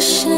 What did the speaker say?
是